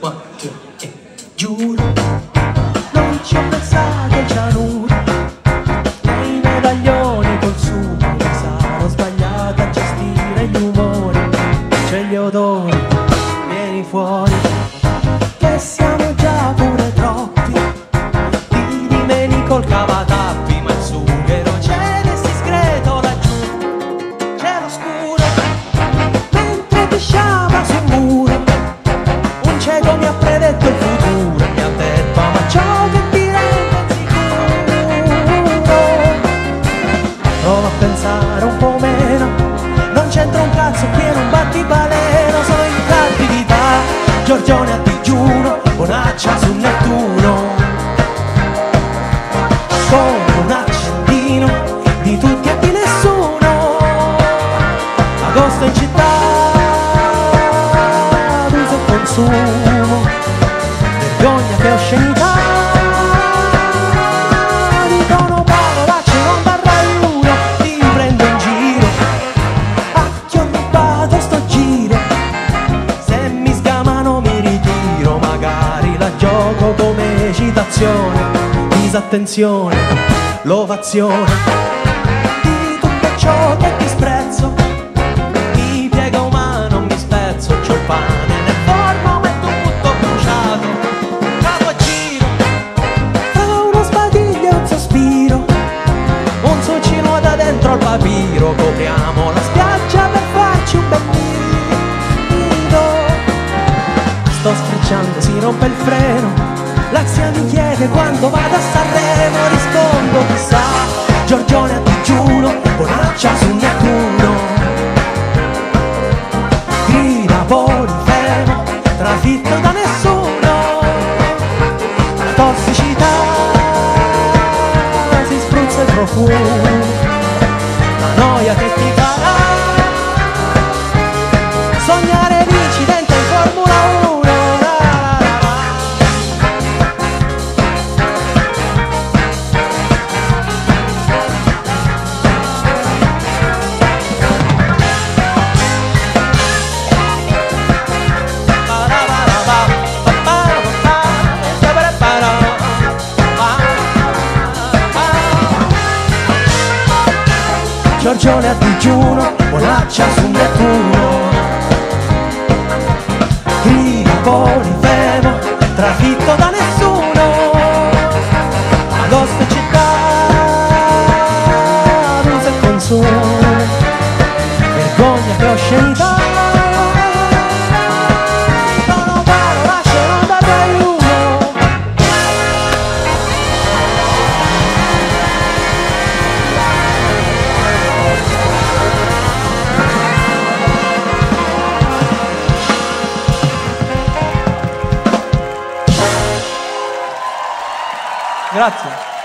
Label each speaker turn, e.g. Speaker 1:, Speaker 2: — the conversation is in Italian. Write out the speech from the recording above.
Speaker 1: One, two. Giuro, non ci ho pensato il cianuro. Nei medaglioni col sugo sarò sbagliata a gestire gli umori. C'è gli odori, vieni fuori. Che siamo già pure troppi. Ti dimeni col cavatappi, predetto il futuro e mi ha detto ma ciò che ti rende sicuro Prova a pensare un po' meno Non c'entra un cazzo qui in un battibaleno Sono in cattività Giorgione a digiuno Bonaccia su Nettuno. Come un accendino Di tutti e di nessuno. Agosto in città e Vergogna che oscenità. Dicono parolacce non barrai uno Ti prendo in giro. Ho rubato sto giro. Se mi sgamano mi ritiro Magari la gioco come citazione Disattenzione, l'ovazione. Di tutto ciò che disprezzo rompe il freno, l'ansia mi chiede quando vado a Sanremo, rispondo chissà, Giorgione a digiuno, bonaccia su Nettuno grida polifemo, trafitto da nessuno, la tossicità si spruzza il profumo, la noia che ti farà sognare Giorgione a digiuno, bonaccia su Nettuno Grida polifemo, trafitto da nessuno Grazie.